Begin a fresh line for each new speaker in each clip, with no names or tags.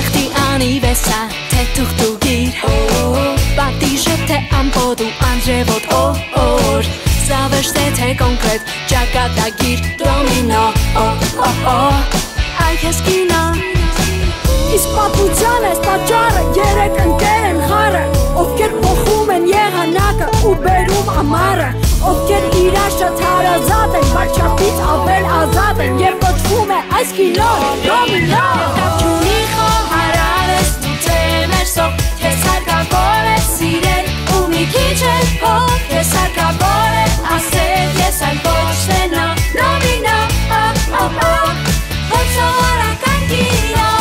Բախտի անիվեսա, թե թուղթուգիր Պատիշը թե ամպոտ ու անձրևոտ օր Սավշտ է թե կոնկրետ, ճակատագիր Դոմինո, Այ քեզ կինո
Իսկ պատմության ես տաճարը երեք ընկեր են խարը Ովքեր եղանակը ու բերում ամառը Ովքեր իրար շատ հարազատ են, բայց չափից ավել ազատ են Եվ կոչվում է այս կինոն դոմինո
Կապչունի խոհարարես դու թե մեր սով Քեզ հարկավոր է սիրել ու մի քիչ էլ հող Քեզ հարկավոր է ասել ես այլ ոչ թե նո Նոմինո, օ, օ, օ Ոնց սովորական կինոն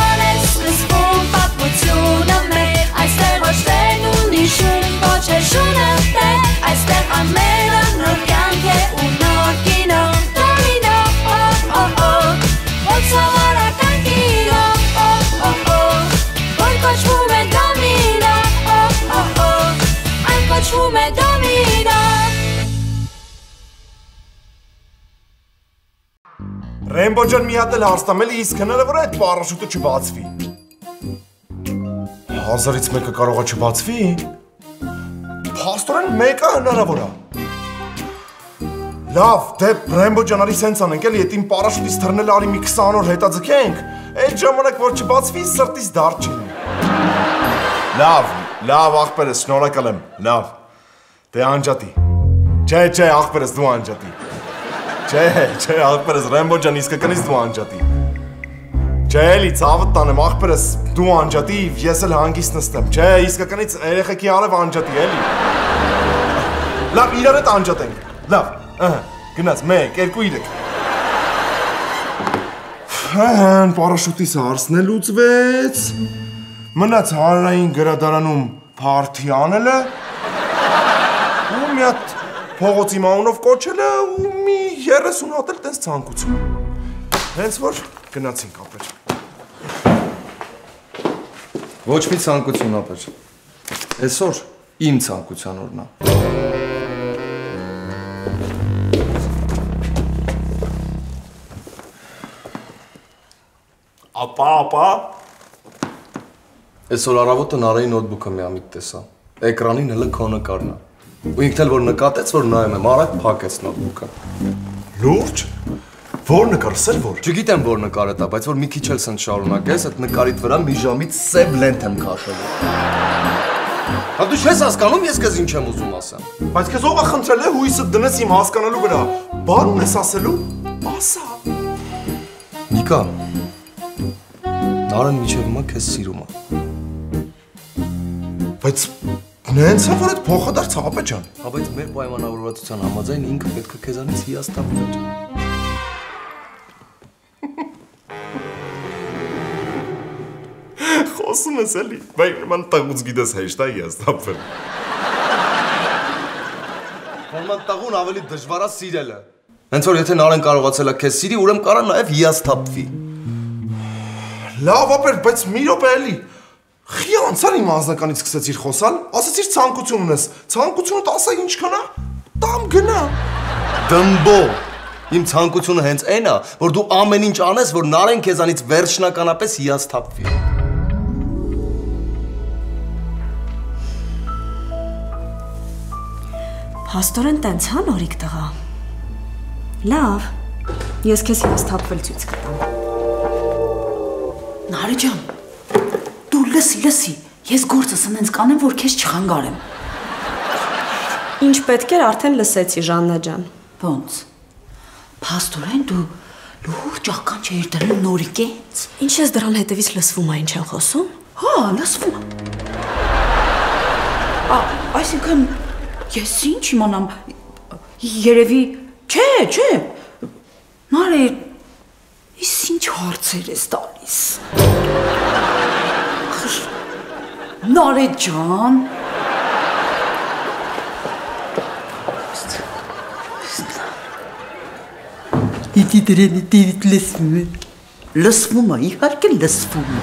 ջան մի հատ էլ հարստամել իսկ հնարը վրա այդ պարաշուտը չբացվի։ Հազարից մեկը կարողա չբացվի։ Փաստորեն մեկը հնարավոր է։ Լավ, դե Ռեմբո ջան արի սենց անենք էլի, այդ իմ պարաշուտից թռնել արի մի 20 օր հետաձգենք։ Այդ ժամանակ որ չբացվի, սրտից դարձ չի լինի։ Լավ, լավ աղբերս, շնորհակալ եմ։ Լավ։ Դե անջատի։ Չէ, չէ, աղբերս դու անջատի։ Չէ, չէ, աղբերս Ռեմբո ջան, իսկ կնից դու անջատի։ Չէ, էլի ցավը տանեմ, աղբերս դու անջատի, ես էլ հանգիստ նստեմ։ Չէ, իսկ կնից երեխեքի արև անջատի, էլի։ Լավ, իրար հետ անջատենք։ Լավ, ըհը, գնաց 1 2 3 Հան, պարաշուտիս լուծվեց։ Մնաց հանրային գրադարանում փարթի անելը։ Ու մի հատ փողոցի մանունով կոչելը ու մի 30 հատ էլ տես ցանկություն։ Հենց որ գնացինք ապեր։
Ոչ մի ցանկություն ապեր։ Այսօր իմ ցանկության օրն է։
Ապա, ապա։
Այսօր առավոտը Նարայի նոթբուքը միամիտ տեսա։ Էկրանին հələ քո նկարն է։ Ու ինքն էլ որ նկատեց, որ նայում եմ, արագ փակեց նոթբուքը։
Լուրջ։ Որ նկարսել որ։
Չգիտեմ որ նկարը դա, բայց որ մի քիչ էլ սնտ շարունակես, այդ նկարիդ վրա մի ժամից սև լենթ եմ քաշելու։ Հա դու չես հասկանում ես քեզ ինչ եմ ուզում ասեմ։
Բայց քեզ ով է խնդրել է հույսը դնես իմ հասկանալու վրա։ Բան ունես ասելու։ Ասա։
Նիկա։ Նարեն միջև հիմա քեզ սիրում է։
Բայց նենց է որ այդ փոխը դարձ ապե ջան։
Հա բայց մեր պայմանավորվածության համաձայն ինքը պետք է քեզանից հիասթափվեր։
Խոսում ես էլի։ Բայց ման տաղուց գիտես հեշտ է հիասթափվել։
Ուրեմն տաղուն ավելի դժվար է սիրելը։ Հենց որ եթե Նարեն կարողացել է քեզ սիրի, ուրեմն կարա նաև հիասթափվի։
Լավ ապեր, բայց մի րոպե էլի։ Խի անցար իմ անձնականից սկսեցիր խոսալ, ասացիր ցանկություն ունես։ Ցանկությունը ասա ինչքան է։ Տամ գնա։
Դմբո։ Իմ ցանկությունը հենց այն է, որ դու ամեն ինչ անես, որ Նարեն քեզանից վերջնականապես հիասթափվի։
Փաստորեն տենց հա նորիկ տղա։ Լավ։ Ես քեզ հիասթափվել ցույց կտամ։
Նարի ջան, լսի, լսի, ես գործս ընենց կանեմ, որ քեզ չխանգարեմ։
Ինչ պետք էր արդեն լսեցի Ժաննա ջան։
Ոնց։ Փաստորեն դու լուրջ աղքան չէիր դրել նորիկից։
Ինչ ես դրան հետևից լսվում է, ինչ են խոսում։
Հա, լսվում։ Ա, այսինքն ես ինչ իմանամ, երևի, չէ, չէ։ Նարի, իս ինչ հարցեր ես տալիս։ Նարի ջան, Իդի դրենի դիրիտ լսվում է։ Լսվում է, իհարկե լսվում է։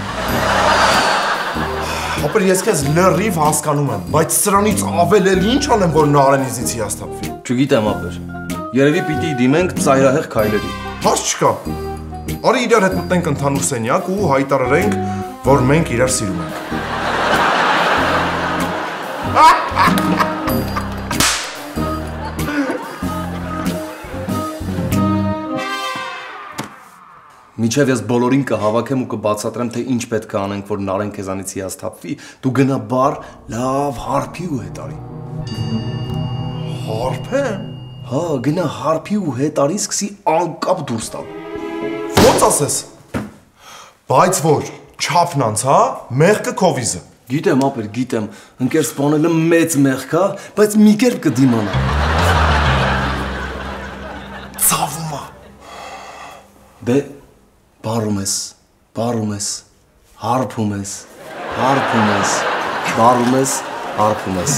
Ապեր ես քեզ լրիվ հասկանում եմ, բայց սրանից ավել էլ ինչ անեմ, որ Նարենիզից հիասթափվի։
Չգիտեմ ապեր։ Երևի պիտի դիմենք ծայրահեղ քայլերի։
Հաս չկա։ Արի իրար հետ մտնենք ընդհանուր սենյակ ու հայտարարենք, որ մենք իրար սիրում ենք։
Միջև ես բոլորին կհավաքեմ ու կբացատրեմ, թե ինչ պետք է անենք, որ Նարեն քեզանից հիասթափվի, դու գնա բար, լավ հարփի ու հետարի։
Հարփեմ։
Հա, գնա հարփի ու հետարի, սկսի անկապ դուրս տալ։
Ոնց ասես։ Բայց որ չափն անց, հա, մեղքը քովիզը։
Գիտեմ, ապեր, գիտեմ, ընկեր սպանելը մեծ մեղք է, բայց մի կերպ կդիմանա։
Ցավում է։
Դե բարում ես, բարում ես, հարփում ես, հարփում ես, բարում ես, հարփում ես։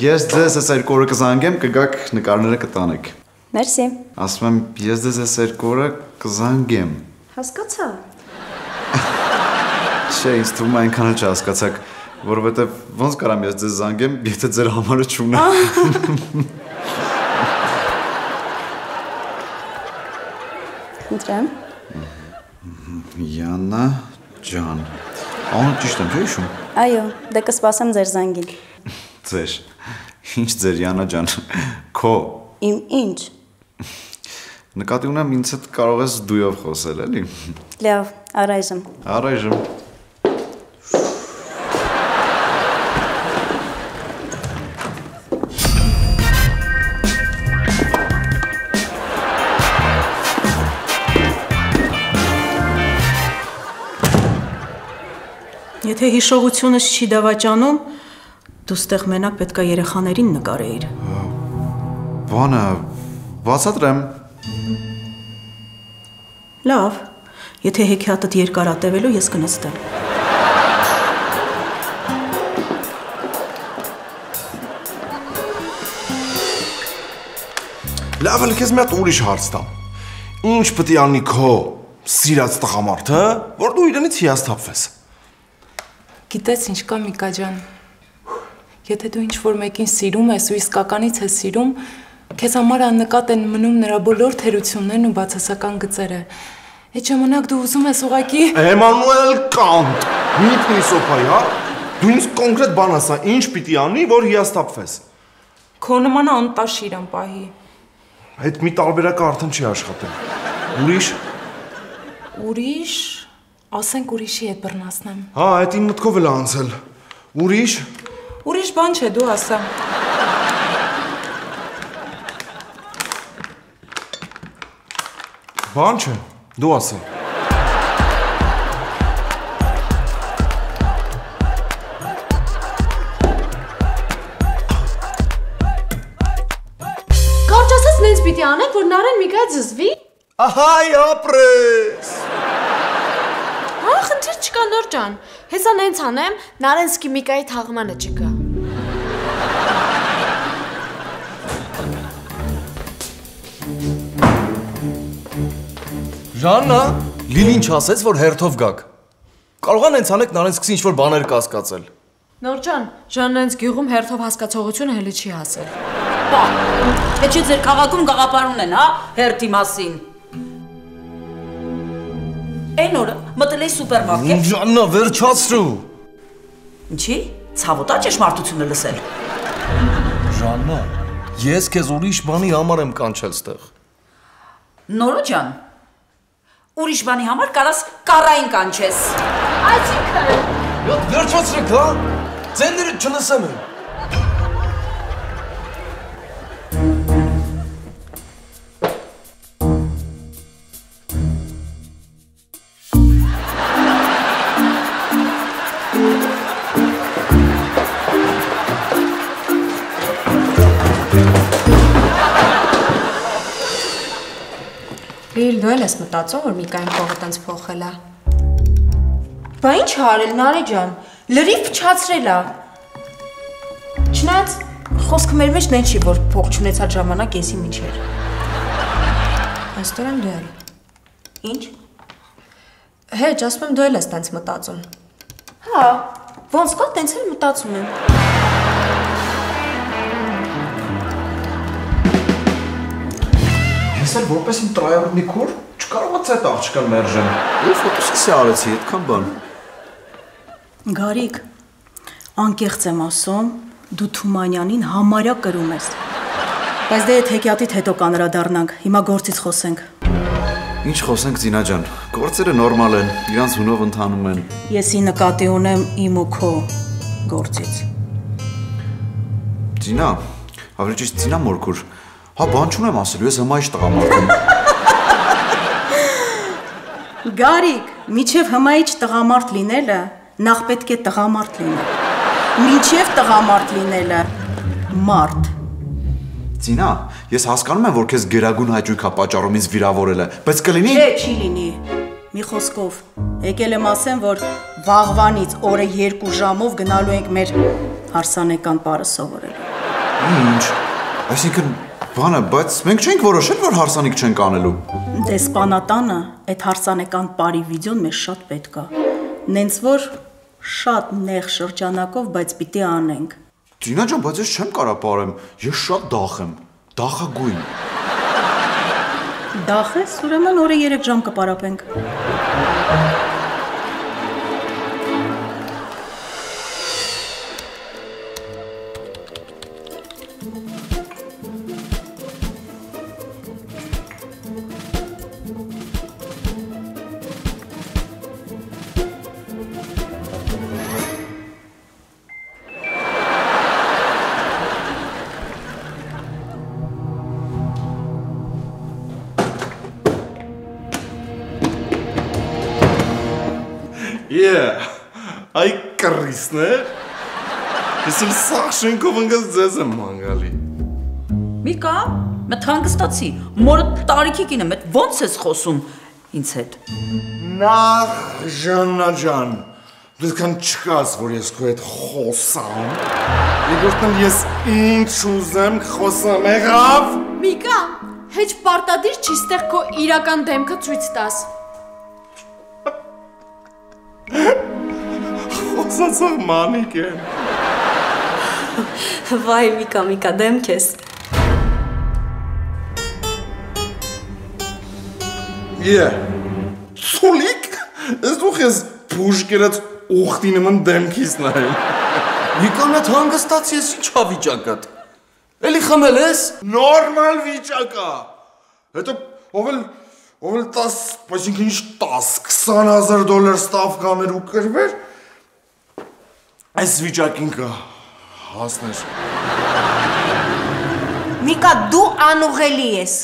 Ես ձեզ այս երկու օրը կզանգեմ, կգաք նկարները կտանեք։
Մերսի։
Ասում եմ, ես ձեզ այս երկու օրը կզանգեմ։
Հասկացա։
Չէ, ինձ թվում է այնքան էլ չհասկացաք, որովհետև ոնց կարամ ես ձեզ զանգեմ, եթե ձեր համարը չունեմ։
Ընտրեմ։
Յանա ջան։ Ահա ճիշտ եմ, չէ՞ հիշում։
Այո, դե կսպասեմ ձեր զանգին։
Ձեր։ Ինչ ձեր Յանա ջան։ Քո
Իմ ինչ։
նկատի ունեմ ինձ հետ կարող ես դույով խոսել, էլի։
Լավ, առայժմ։
Առայժմ
Եթե հիշողությունս չի դավաճանում, դու ստեղ մենակ պետքա երեխաներին նկարեիր։
բանը բացատրեմ։
Լավ, եթե հեքիաթդ երկարատևելու ես կնստեմ։
Լավ, էլ քեզ մի հատ ուրիշ հարց տամ։ Ինչ պետք է անի քո սիրած տղամարդը, որ դու իրենից հիասթափվես։
Գիտես ինչ կա Միկա ջան։ Եթե դու ինչ որ մեկին սիրում ես ու իսկականից ես սիրում, քեզ համար աննկատ են մնում նրա բոլոր թերություններն ու բացասական գծերը։ Այդ ժամանակ դու ուզում ես ուղակի
Էմանուել Կանտ։ Մի փիլիսոփայի, հա։ Դու ինձ կոնկրետ բան ասա, ինչ պիտի անի, որ հիասթափվես։
քո նման անտաշիր անպահի։
Այդ մի տարբերակը արդեն չի աշխատել։ Ուրիշ,
Ուրիշ, ասենք ուրիշի հետ բռնացնեմ։
հա, այդ իմ մտքով էլ անցել։ Ուրիշ,
Ուրիշ բան չէ, դու ասա։
բան չէ, դու ասա։
Կարճ ասած նենց պիտի անեք, որ Նարեն Միգա զզվի։
Ահայ ապրես։
Հա, խնդիր չկա նոր ջան։ Հեսա նենց անեմ, Նարենսկի Միկայի թաղմանը չկա։
Ժաննա, Լիլին չասեց, որ հերթով գաք։ Կարողան հենց անեք նարեն սկսի ինչ-որ բաներ կասկածել։
Նոր ջան, Ժաննենց գյուղում հերթով հասկացողությունը հենց չի հասել։
Բա, թե չէ ձեր քաղաքում գաղափար ունեն, հա, հերթի մասին։ Այն օրը մտել էի սուպերմարկետ։
Ժաննա, վերջացրու։
Ինչի՞։ Ցավոտ է ճշմարտությունը լսել։
Ժաննա, ես քեզ ուրիշ բանի համար եմ կանչել ստեղ։
Նորո ջան։ Ուրիշ բանի համար կարաս կառային կանչես։
Յոթ վերջացրեք, հա։ Ձեները չլսեմ եմ։
Էլ ես մտածում, որ Միկային փողը տենց փոխել է։
Բա ինչ արել Նարի ջան։ Լրիվ փչացրել է։
Չնայած խոսքը մեր մեջ նեն չի, որ փող չունեցած ժամանակ եսի միջեր։
Աստորեն դու էլ։
Ինչ։
Հեչ, ասում եմ դու էլ ես տենց մտածում։
Հա, ոնց կա տենց էլ մտածում եմ։
Ես էլ որպես իմ տրայառնի քուր չկարողացա այդ աղջկան մերժեմ։ Ու ֆոտոսեսիա արեցի, այդքան բան։
Գարիկ, անկեղծ եմ ասում, դու Թումանյանին համարյա կրում ես։ Բայց դե այդ հեքիաթից հետո կանրադառնանք, հիմա գործից խոսենք։
Ինչ խոսենք Զինա ջան, գործերը նորմալ են, իրանց հունով ընթանում են։
Եսի նկատի ունեմ իմ ու քո գործից։
Զինա, ավելի ճիշտ Զինա մորքուր։ Հա բան չունեմ ասելու, ես հմայ տղամարդ եմ։
Գարիկ, միջև հմայիչ տղամարդ լինելը, նախ պետք է տղամարդ լինել։ Միջև տղամարդ լինելը, մարդ։
Զինա, ես հասկանում եմ, որ քեզ գերագուն հաճույք է պատճառում ինձ վիրավորելը, բայց կլինի
Չէ, չի լինի։ Մի խոսքով, եկել եմ ասեմ, որ վաղվանից օրը 2 ժամով գնալու ենք մեր հարսանեկան պարը սովորելու։
Ինչ։ Այսինքն բանը, բայց մենք չենք որոշել, որ հարսանիք չենք անելու։
Դեսպանատանը այդ հարսանեկան պարի վիդեոն մեզ շատ պետք է։ Նենց որ շատ նեղ շրջանակով, բայց պիտի անենք։
Զինա ջան, բայց ես չեմ կարա ապարեմ։ Ես շատ դախ եմ։ Դախագույն։
Դախես, ուրեմն օրը 3 ժամ կպարապենք։
Էլ սաղ շենքով ընկած ձեզ եմ մանգալի։
Միկա, մտ հանգստացի։ Մորը տարիքի կին եմ, այդ ո՞նց ես խոսում ինձ հետ։
Նախ Ժաննա ջան, դու քան չկաս, որ ես քո հետ խոսամ։ Երկրորդն ես ինչ ուզեմ խոսամ, եղավ։
Միկա, հեչ պարտադիր չի ստեղ քո իրական դեմքը ցույց տաս։
Խոսացող մանիկ է։
Վայ, Միկա, Միկա, դեմ քեզ։
Yeah. Սուլիկ, ես դու ես բուժկերած ուխտի նման դեմքից նայում։
Նիկան այդ հանգստացի ես ինչ հավիճակդ։ Էլի խմել ես։
Նորմալ վիճակա։ Հետո ով էլ ով էլ 10, այսինքն ինչ 10, 20000 դոլար ստավկաներ ու կրվեր։ Այս վիճակին կա հասներ։
Միկա, դու անուղելի ես։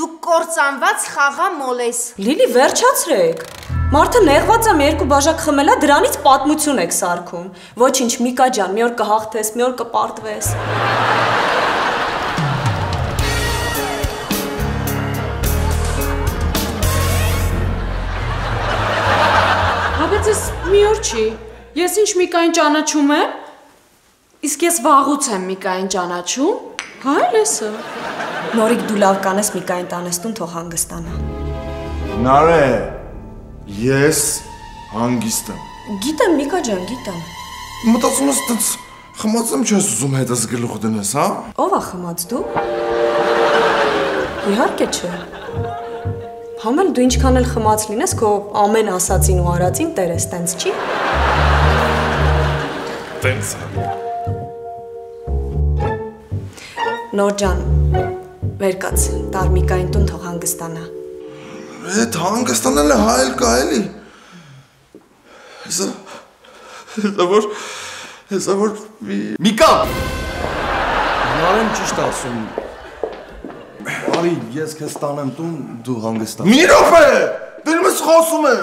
Դու կործանված խաղամոլ ես։
Լիլի, վերջացրեք։ Մարդը նեղված է երկու բաժակ խմելա, դրանից պատմություն եք սարքում։ Ոչինչ, Միկա ջան, մի օր կհաղթես, մի օր կպարտվես։
Հա բայց ես մի օր չի։ Ես ինչ Միկային ճանաչում եմ։ Իսկ ես վաղուց եմ Միկային ճանաչում։ Հա, լեսը։
Նորիկ դու լավ կանես Միկային տանես տուն թող հանգստանա։
Նարե, ես հանգիստ եմ։
Գիտեմ Միկա ջան, գիտեմ։
Մտածում ես տենց խմած եմ չես ուզում հետս գլուխ դնես, հա։
Ո՞վ է խմած դու։ Իհարկե չէ։ Համել դու ինչքան էլ խմած լինես, քո ամեն ասածին ու արածին տեր ես, տենց չի։
Տենց։
Նոր ջան, վեր կաց, Տարմիկային տուն թող հանգստանա։
Այդ հանգստանելը հայել կա էլի։ Հեսա հեսա որ հեսա որ
Միկա։ Նարեն ճիշտ ասում։ Արի, ես քեզ տանեմ տուն, դու հանգստա։
Մի րոպե։ Դու ես խոսում եմ։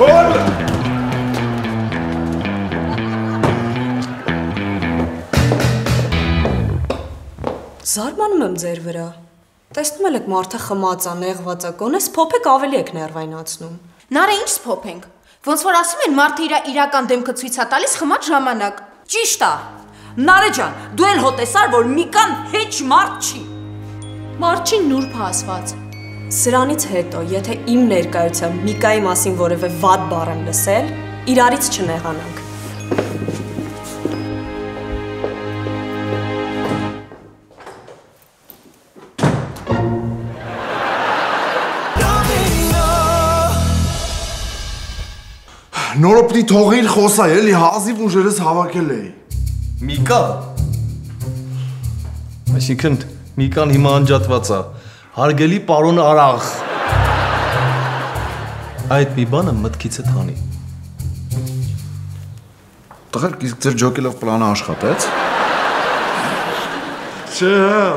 Թող։
Զարմանում եմ ձեր վրա։ Տեսնում եք մարդը խմած է, նեղված է, գոնես փոփեք ավելի եք ներվայնացնում։
Նարը ինչ սփոփենք։ Ոնց որ ասում են մարդը իր իրական դեմքը ցույց է տալիս խմած ժամանակ։
Ճիշտ է։ Նարե ջան, դու էլ հո տեսար, որ Միկան հեչ մարդ չի։
Մարչին նուրբ ասված։
Սրանից հետո, եթե իմ ներկայությամբ Միկայի մասին որևէ վատ բառ եմ լսել, իրարից չնեղանանք։
Նորը պիտի թողիր խոսա, էլի հազիվ ուժերս հավաքել էի։
Միկա։ Այսինքն Միկան հիմա անջատված է։ Հարգելի պարոն Արաղ։ Այդ մի բանը մտքիցդ հանի։
Տղերք, իսկ ձեր ջոկելով պլանը աշխատեց։
Չէ,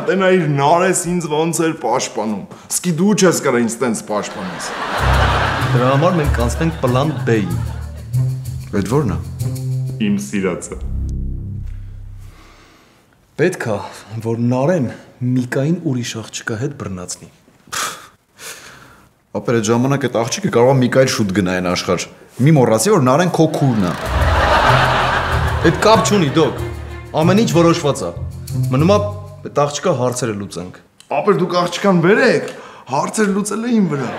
տենա իր նարես ինձ ոնց էր պաշտպանում։ Սկի դու չես կարա ինձ տենց պաշտպանես։
Դրա համար մենք կանցնենք պլան B-ի։
Այդ ո՞րն է։
Իմ սիրածը։
Պետք է, որ Նարեն Միկային ուրիշ աղջկա հետ բռնացնի։
Ապեր այդ ժամանակ այդ աղջիկը կարող է Միկայել շուտ գնա այն աշխարհ։ Մի մոռացի որ Նարեն քո քուրն է։
Այդ կապ չունի, դոկ։ Ամեն ինչ որոշված է։ Մնում է այդ աղջկա հարցերը լուծենք։
Ապեր դուք աղջկան բերեք, հարցեր լուծել է իմ վրա։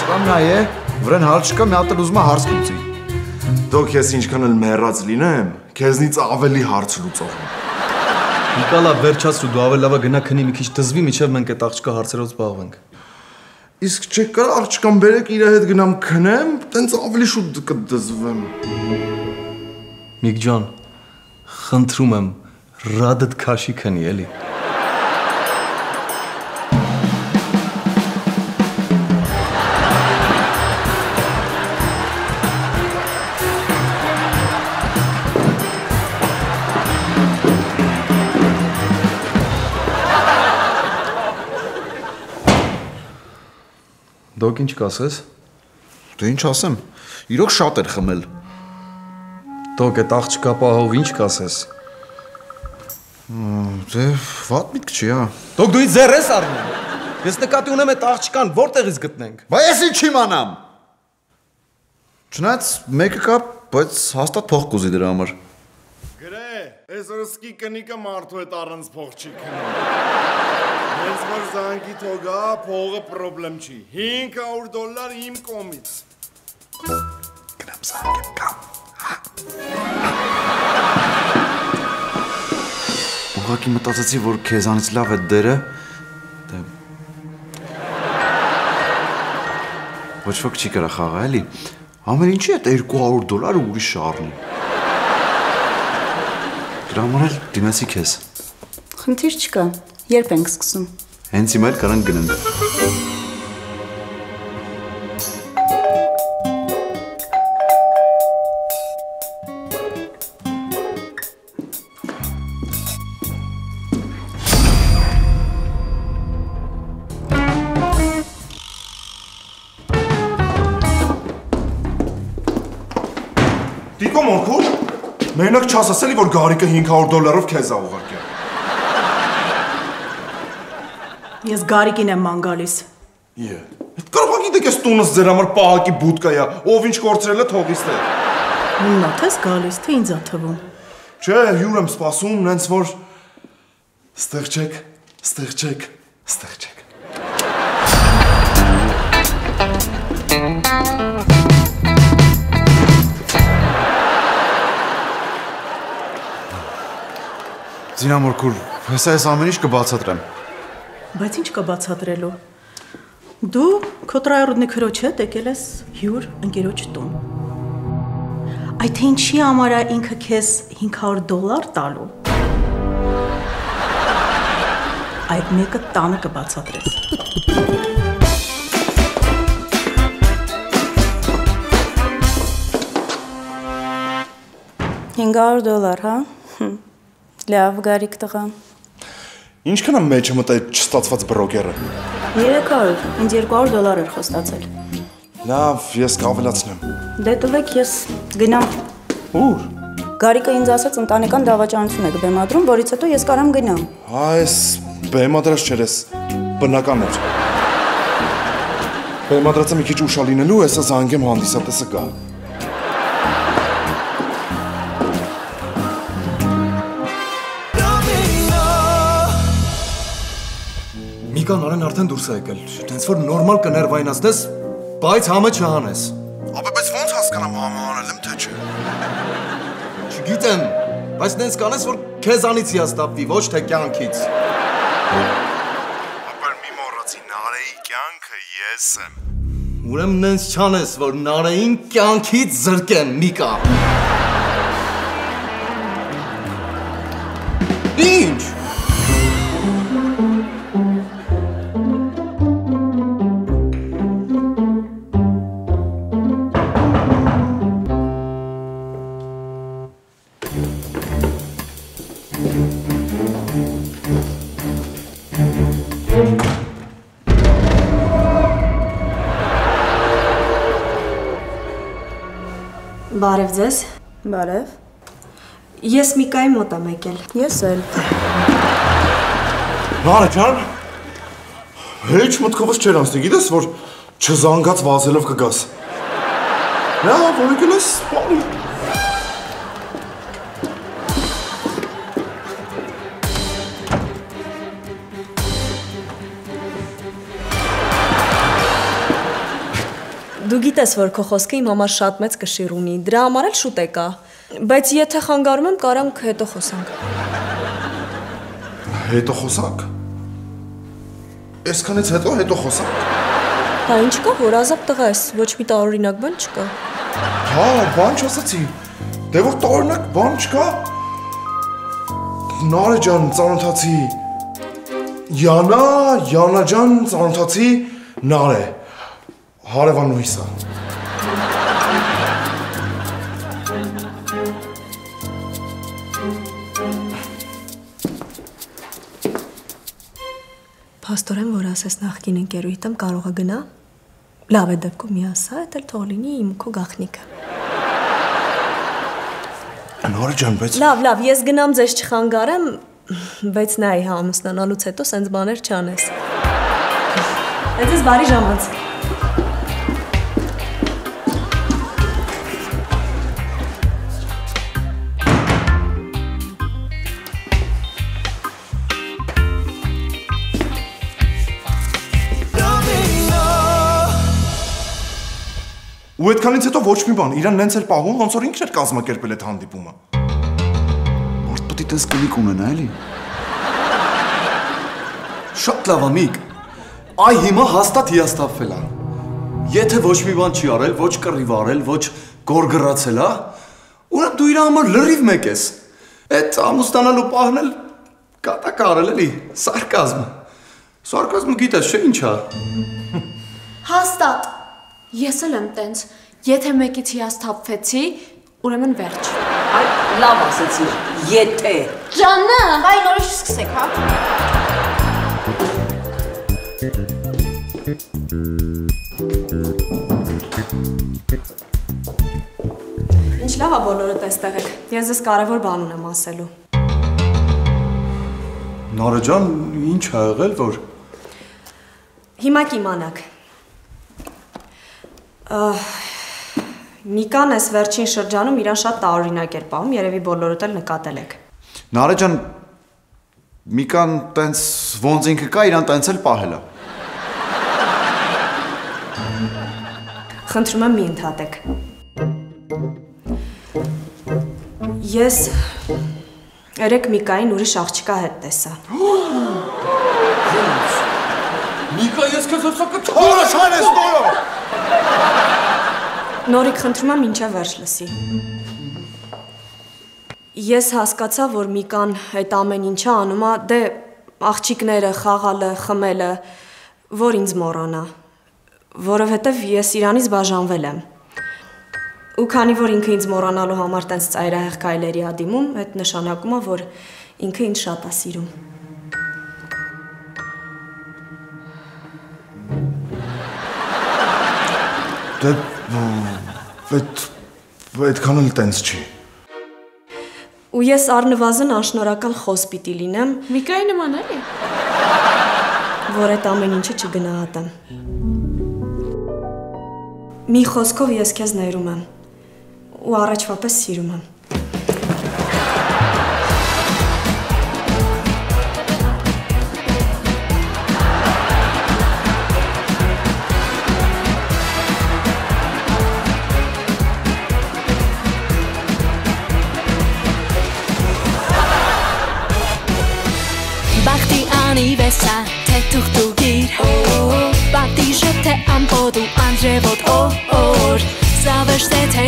Սա նա է, վրան հարց կա, մի հատ էլ ուզում է հարց լուծի։
Դոք ես ինչքան էլ մեռած լինեմ, քեզնից ավելի հարց լուծող եմ։
Նիկոլա, վերջացրու, դու ավելի լավ է գնա քնի մի քիչ դզվի, միջև մենք այդ աղջկա հարցերով զբաղվենք։
Իսկ չեք կար աղջկան բերեք իր հետ գնամ քնեմ, տենց ավելի շուտ կդզվեմ։
Միք ջան, խնդրում եմ, ռադդ քաշի քնի էլի։ Դոկ ինչ կասես։
Դե ինչ ասեմ։ Իրոք շատ էր խմել։
Դոկ այդ աղջկա պահով ինչ կասես։
Դե վատ միտք չի, հա։
Դոկ դու ինձ ձեռ ես առնում։ Ես նկատի ունեմ այդ աղջկան որտեղից գտնենք։
Բա ես ինչ իմանամ։ Չնայած մեկը կա, բայց հաստատ փող կուզի դրա համար։
Գրե, այսօր սկի կնիկը մարդու հետ առանց փող չի քնում։ Ես որ զանգի թողա, փողը խնդրեմ չի։ 500 դոլար իմ կողմից։
Գնամ զանգեմ կամ։ Ուղղակի մտածեցի, որ քեզանից լավ է դերը, դե Ոչ ոք չի կարա խաղա, էլի։ Ամեն ինչի հետ 200 դոլար ու ուրիշ առնի։ Դրա համար էլ դիմացի քեզ։
Խնդիր չկա։ Երբ ենք սկսում։
Հենց հիմա էլ կարան գնանք։
չաս ասելի, որ գարիկը 500 դոլարով քեզ ա ուղարկել։
Ես Գարիկին եմ ման գալիս։
Է։ Այդ կարող ա գիտեք, ես տունս ձեր համար պահակի բուտկա է, ով ինչ կորցրել է թողից թե։
Նույնն ես գալիս, թե ինձ ա թվում։
Չէ, հյուր եմ սպասում, նենց որ ստեղ չեք, ստեղ չեք, ստեղ չեք։
Զինամորքուր, հեսա ես ամեն ինչ կբացատրեմ։
Բայց ինչ կա բացատրելու։ Դու քո տրայրուդնի քրոջ հետ եկել ես հյուր ընկերոջ տուն։ Այդ թե ինչի համար է ինքը քեզ 500 դոլար տալու։ Այդ մեկը տանը կբացատրես։
500 դոլար, հա։ Լավ, գարիկ տղա։
Ինչքան է մեջը մտ այդ չստացված բրոկերը։
300, ինձ 200 դոլար էր խոստացել։
Լավ, ես կավելացնեմ։
Դե տվեք ես գնամ։
Ուր։
Գարիկը ինձ ասաց ընտանեկան դավաճանություն եք բեմադրում, որից հետո ես կարամ գնամ։
Հա, այս բեմադրած չէր, էս բնական էր։ Բեմադրածը մի քիչ ուշա լինելու, հեսա զանգեմ հանդիսատեսը գա։
Միկան արեն արդեն դուրս է եկել։ Տենց որ նորմալ կներվայնացնես, բայց համը չհանես։
Ապա բայց ո՞նց հասկանամ համը անել եմ թե չէ։
Չգիտեմ, բայց տենց կանես որ քեզանից հիաստապվի, ոչ թե կյանքից։
Ապա մի մոռացի Նարեի կյանքը ես եմ։
Ուրեմն նենց չանես, որ Նարեին կյանքից զրկեմ, Միկա։
Բարև ձեզ։
Բարև։
Ես Միկայի մոտ եմ եկել։
Ես էլ։
Նարե ջան։ Հեչ մտքովս չեր անցնի, գիտես որ չզանգած վազելով կգաս։ Լավ, որ եկել ես, բարի։
գիտես, որ քո խոսքը իմ համար շատ մեծ կշիռ ունի։ Դրա համար էլ շուտ եկա։ Բայց եթե խանգարում եմ, կարանք հետո խոսանք։
Հետո խոսանք։ Այսքանից հետո հետո խոսանք։
Հա ինչ կա, որ ազատ տղա ես, ոչ մի տարօրինակ բան չկա։
Հա, բան չասացի։ Դե որ տորնակ բան չկա։ Նարե ջան, ծանոթացի։ Յանա, Յանա ջան, ծանոթացի Նարե։ Հարևան
Փաստորեն, որ ասես նախկին ընկերուհիդ եմ կարող է գնա։ Լավ է դեպքում մի ասա, դա թող լինի իմ քո գախնիկը։
Նարե ջան, բայց
Լավ, լավ, ես գնամ ձեզ չխանգարեմ, բայց նայ հա ամուսնանալուց հետո սենց բաներ չանես։ Այդ ես բարի ժամանց։
ու այդքանից հետո ոչ մի բան, իրան նենց էլ պահում, ոնց որ ինքն էր կազմակերպել այդ հանդիպումը։
Մարդ պետք է տես կլիկ ունենա, էլի։
Շատ լավ ամիկ։ Այ հիմա հաստատ հիաստափվել է։ Եթե ոչ մի բան չի արել, ոչ կռիվ արել, ոչ գորգրացել, հա, ուրեմն դու իր համար լրիվ մեկ ես։ Այդ ամուսնանալու պահն էլ կատակ արել էլի, սարկազմ։ Սարկազմը գիտես, չէ՞ ինչա։
Հաստատ։ Ես էլ եմ տենց։ Եթե մեկից հիասթափվեցի, ուրեմն վերջ։
Այ լավ ասեցի, եթե
Ջանա, այ նորից սկսեք, հա։
Ինչ լավ է բոլորդ այստեղ եք։ Ես ձեզ կարևոր բան ունեմ ասելու։
Նարե ջան, ինչ ա եղել, որ
Հիմա կիմանաք։ Նիկան էս վերջին շրջանում իրան շատ տարօրինակ էր պահում, երևի բոլորդ էլ նկատել եք։
Նարե ջան, Միկան տենց ոնց ինքը կա, իրան տենց էլ պահել է։
Խնդրում եմ մի ընդհատեք։ Ես երեք Միկային ուրիշ աղջկա հետ տեսա։
Նիկա, ես քեզ հսա կթ։
Թորը շանես նորը։
Նորիկ խնդրում եմ ինչա վերջ լսի։ Ես հասկացա, որ Միկան այդ ամեն ինչը անում է, դե աղջիկները խաղալը, խմելը, որ ինձ մոռանա, որովհետև ես իրանից բաժանվել եմ։ Ու քանի որ ինքը ինձ մոռանալու համար տենց ծայրահեղ քայլերի ա դիմում, այդ նշանակում է, որ ինքը ինձ շատ է սիրում։
Դե այդ այդքան էլ տենց չի։
Ու ես առնվազն անշնորհակալ խոս պիտի լինեմ,
Միկայի նման էլի։
որ այդ ամեն ինչը չգնահատեմ։ Մի խոսքով ես քեզ ներում եմ ու առաջվա պես սիրում եմ։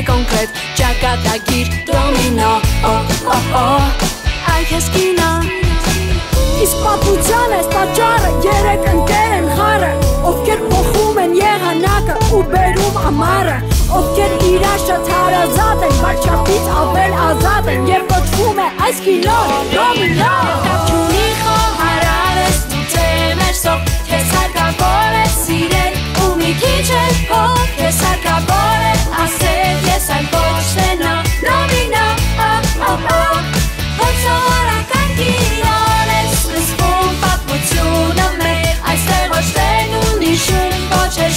կոնկրետ ճակատագիր դոմինո օ օ օ Այ կինո
Իսկ պատմության այս տաճարը երեք ընկեր են խարը Ովքեր փոխում են եղանակը ու բերում ամառը Ովքեր իրար շատ հարազատ են, վարչապից ավել ազատ են Եվ կոչվում է այս կինոն դոմինո
Կապչունի խոհարարես դու ծեմեր սով Քեզ հարկավոր է սիրել ու մի քիչ էլ հոգ Քեզ հարկավոր է ասել ես այլ ոչ թե նո Նոմինո, օ, օ, օ Ոչ սովորական կինոն է սկսվում պատմությունը մեր Այստեղ ոչ թե ունի շուն, ոչ է